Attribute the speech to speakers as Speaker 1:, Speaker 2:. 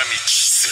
Speaker 1: para.